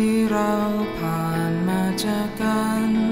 ที่เราผ่านมาจากกัน